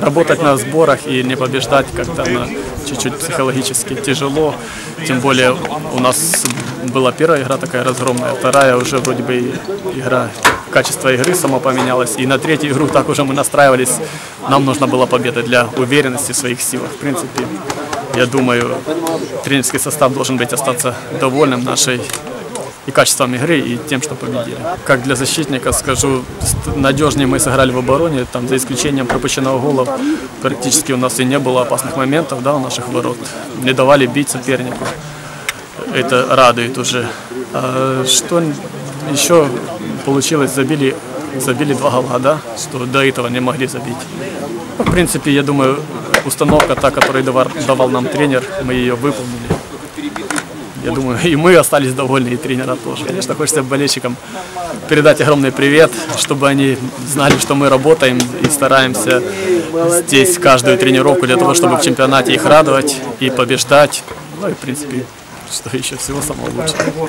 работать на сборах и не побеждать как-то чуть-чуть психологически тяжело. Тем более у нас была первая игра такая разгромная, вторая уже вроде бы игра, качество игры само поменялось. И на третью игру так уже мы настраивались. Нам нужна была победа для уверенности в своих силах. В принципе, я думаю, тренерский состав должен быть остаться довольным нашей и качеством игры, и тем, что победили. Как для защитника скажу, надежнее мы сыграли в обороне, там за исключением пропущенного гола практически у нас и не было опасных моментов да, у наших ворот. Не давали бить сопернику. Это радует уже. А что еще получилось, забили, забили два гола, да, что до этого не могли забить. Ну, в принципе, я думаю, установка та, которую давал нам тренер, мы ее выполнили. Я думаю, и мы остались довольны, и тренера тоже. Конечно, хочется болельщикам передать огромный привет, чтобы они знали, что мы работаем и стараемся здесь каждую тренировку для того, чтобы в чемпионате их радовать и побеждать. Ну и, в принципе, что еще всего самого лучшего.